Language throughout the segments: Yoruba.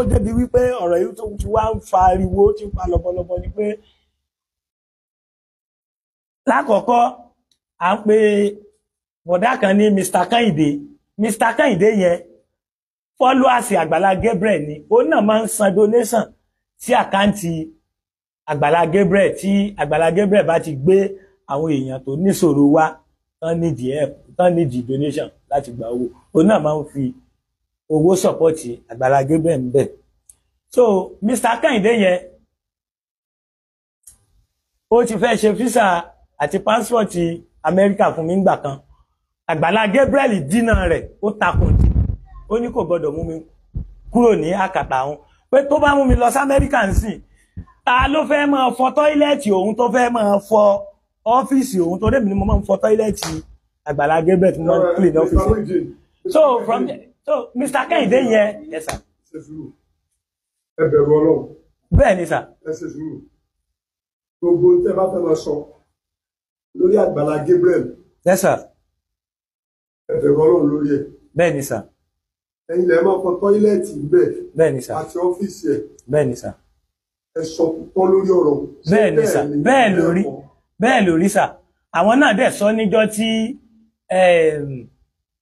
kó débi wípé ọ̀rọ̀ yìí tó ti wá ń fa ariwo tí ń fa lọ́bọ̀lọ́bọ̀ ni pé lákọ̀ọ́kọ́ à ń pe bọ̀dá kan ní Mr. Kẹ́hìndé Mr. Kẹ́hìndé yẹn fọ́lọ́àsì Àgbàlá Gabriel ni òun náà máa ń san donation sí àkáǹtì Àgbàlá Gabriel tí Àgbàlá Gabriel bá ti gbé àwọn èèyàn tó níṣòro wá tán nídìí donation láti gba owó òun náà máa ń fi owó sọpọ́tì Àgbàlá Gabriel ń bẹ̀. so Mr. Kẹ́hìndé yẹn ó ti fẹ́ ṣe físà àti pásítọ̀tì Amẹ́ríkà fún mi ńgbà kan Àgbàlá Gabriel dínà rẹ̀ ó takùn dì ó ní kò gbọdọ̀ mú mi kúrò ní àkàtà òun pé tó bá mú mi lọ sí Amẹ́ríkà ń sìn ta ló fẹ́ máa fọ tọ́ílẹ̀tì òun tó fẹ́ máa fọ ọ́fíìsì òun tó débìí ni mo máa ń fọ tọ́ílẹ̀tì Àgbàlá Gabriel tí mo máa ń clean ọ́fíìsì so from there so Mr. Kẹ́hìndé yẹn. Yes sir. Ṣe sùúrù. Ẹ bẹ̀rù Ọlọ́run. Bẹ́ẹ̀ ni sir. Ẹ ṣe sùúrù. Gbogbo tẹ́ bá fẹ́ lọ sọ lórí Àgbàlá Gabriel. Yes sir. Ẹ bẹ̀rù Ọlọ́run lórí ẹ̀. Bẹ́ẹ̀ ni sir. Ẹ̀yin lẹ máa fọ tọ́ílẹ̀tì bẹ́ẹ̀ bẹ́ẹ̀ ni sir. àti ọ́fíìsì ẹ̀. Bẹ́ẹ̀ ni sir. Ẹ sọ púpọ̀ lórí ọ̀rọ̀. Bẹ́ẹ̀ ni sir. bẹ́ẹ̀ lórí. Bẹ́ẹ̀ lórí sir. Àwọn náà dẹ̀ sọ níjọ́ tí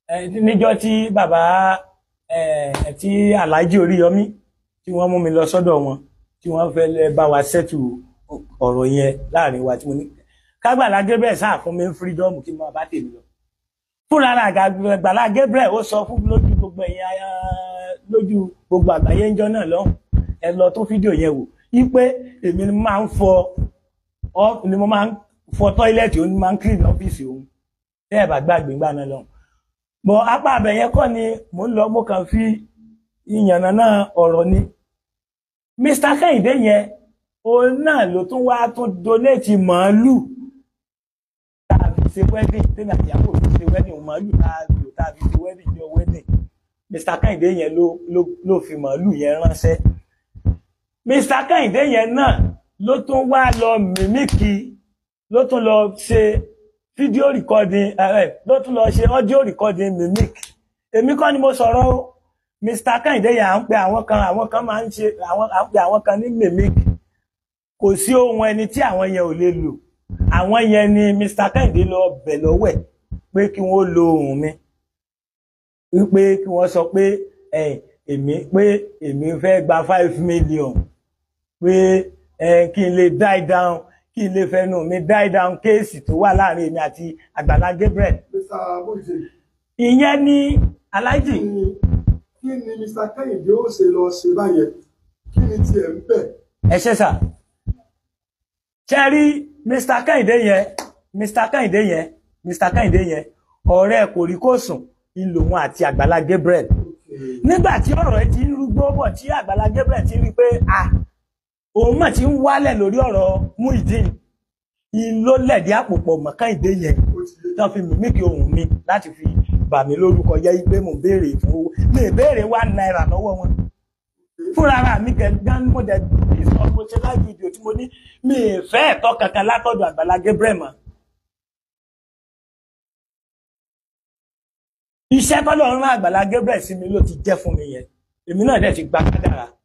níjọ́ tí bàbá eh, tí Alhaji Oríyọmí tí wọ́n mú mi lọ sọ́dọ̀ wọn tí wọ́n fẹ́ bá wa ṣẹ́tù ọ̀rọ̀ yẹn láàárín wa tí mo ní kágbàlá Gabriel sáà fún mi ń kí n bá tèmi lọ. Fúnra Àgbàlá Gabriel ó sọ fún lójú gbogbo ẹ̀yin aya lójú gbogbo àgbáyé ńjọ́ náà lọ́hùn. Ẹ lọ tó fídíò yẹn wò. Wípé èmi máa ń fọ ni mo máa ń fọ tọ́ílẹ̀tì òun ni máa ń clean ọ́fíìsì òun. Tẹ́ ẹ̀ bá gbàgbé ńgbà náà lọ́hùn bọ̀ apá abẹ yẹn kọ́ ni mò ń lọ mo kàn fi ìyànnà náà ọ̀rọ̀ ni Mr. Kẹ́hìndé yẹn òun náà ló tún wá tún donate màálù tá a fi ṣe wedding tẹ́lẹ̀ àtìyàwó fi ṣe wedding màálù tá a lò tá a fi ṣe wedding jọ wedding Mr. Kẹ́hìndé yẹn ló ló ló fi màálù yẹn ránṣẹ́ Mr. Kẹ́hìndé yẹn náà ló tún wá lọ mímíkì ló tún lọ ṣe fídíò recording ẹ ló tún lọ ṣe audio recording mimic. Èmi kọ́ ni mo sọ̀rọ̀ o. Mr. Kẹ́hìndé yẹn à ń pe àwọn kan àwọn kan máa ń ṣe àwọn à ń pe àwọn kan ní mimic. Kò sí ohun ẹni tí àwọn yẹn ò lè lò. Àwọn yẹn ni Mr. Kẹ́hìndé lọ bẹ̀ lọ́wọ́ ẹ̀ pé kí wọ́n lo ohùn mi. Wípé kí wọ́n sọ pé èmi pé èmi fẹ́ gba five million. Pé kí n lè die down kí lè fẹnu mi die down kéèsì tó wà láàárín èmi àti Àgbàlá Gabriel. Ìyẹn ní aláìjì kí ni ni Mr. Kẹ́hìndé ó ṣe lọ ṣe báyẹn? Kí ni tiẹ̀ ń bẹ̀? Ẹ ṣe sà ṣe rí Mr. Kẹ́hìndé yẹn? Mr. Kẹ́hìndé yẹn? Mr. Kẹ́hìndé yẹn? Ọ̀rẹ́ kò rí kò sùn ń lòun àti Àgbàlá Gabriel. Nígbà tí ọ̀rọ̀ ẹ ti ń rúgbó bọ̀ tí Àgbàlá Gabriel ti rí pé ah òun mà ti ń wálẹ̀ lórí ọ̀rọ̀ Muyideen ìló lẹ̀dí àpòpọ̀ mọ́ Kẹ́hìndé yẹn. Tán fi mímíkì ohùn mi láti fi bà mí lórúkọ jẹ́ pé mò ń béèrè fún owó. Mi ì béèrè one náírà lọ́wọ́ wọn. Fúnra ara mi gẹ̀gán mo dẹ̀ sọ mo ṣe láì fídíò tí mo ní. Mi ì fẹ́ ẹ̀tọ́ kankan látọ̀dọ̀ Àgbàlá Gabriel mọ́. iṣẹ́ tọ́lọ̀ ń rán Àgbàlá Gabriel sí mi ló ti jẹ́ fún mi yẹn. Èmi náà dẹ̀ ti gba kádàrà ti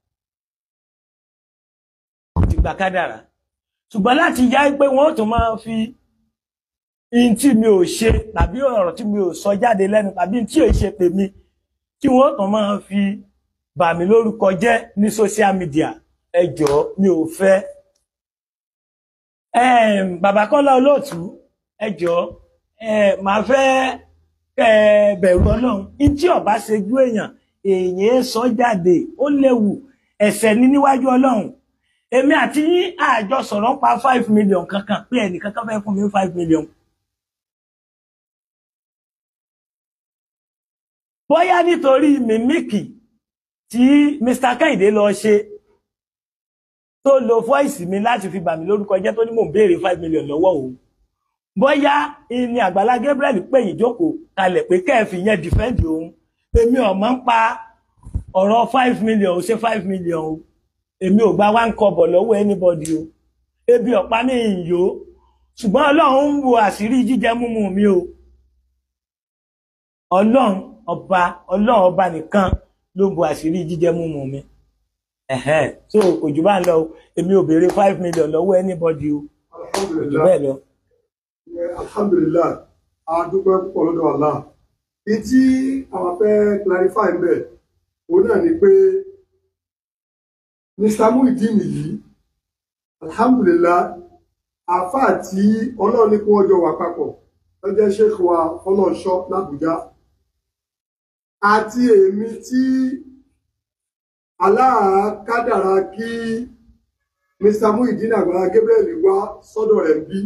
gba kádàrà ṣùgbọ́n láti yá pé wọ́n ó tún máa fi in tí mi ò ṣe tàbí ọ̀rọ̀ tí mi ò sọ jáde lẹ́nu tàbí tí ò ṣe tèmi tí wọ́n ó tún máa fi bà mí lórúkọ jẹ́ ní social media. Ẹ jọ̀ọ́ mi ò fẹ́. Bàbá Kọ́lá Olóòtú ẹ jọ̀ọ́ máa fẹ́ bẹ̀rù Ọlọ́run. In tí ọba ṣe ju èèyàn èèyàn sọ jáde ó léwu. Ẹ̀ṣẹ̀ ní níwájú Ọlọ́run èmi àti yín àjọ sọ̀rọ̀ pa five million kankan pé ẹnìkan kan fẹ́ fún mi five million. bóyá nítorí mímíkì tí Mr. Kẹ́hìndé lọ ṣe tó lo voice mi láti fi bà mí lórúkọ jẹ́ tó ní mò ń béèrè five million lọ́wọ́ òun bóyá ìní Àgbàlá Gabriel pè yín jókòó kalẹ̀ pé kẹ́ẹ̀fì yẹn defend òun èmi ò mọ̀ ń pa ọ̀rọ̀ five million ó ṣe five million o èmi ò gba ń kọ́bọ̀ lọ́wọ́ anybody o. Ebi ọ̀pá mi ń yó. Ṣùgbọ́n ọlọ́run ń wo àṣírí jíjẹ múmu mi o. Ọlọ́run ọba ọlọ́run ọba nìkan ló ń bo àṣírí jíjẹ múmu mi. So kò jù bá ń lọ èmi ò béèrè five million lọ́wọ́ anybody o. Kò jù bẹ́ẹ̀ lọ. alhamdulilayi a púpọ̀ lọ́dọ̀ Allah. Ní tí àwọn fẹ́ clarify ń bẹ̀ òun náà ni pé mr muhyiddin yìí alhamdulilayi àáfàá tí ọlọ́run ní kí wọ́n jọ wà papọ̀. Jẹ́ sheikh wa fọlọ́nṣọ́ làbújá àti èmi tí aláàkádàrá kí mr muhyiddin àgbàlá gabriel wá sọ́dọ̀ rẹ̀ bí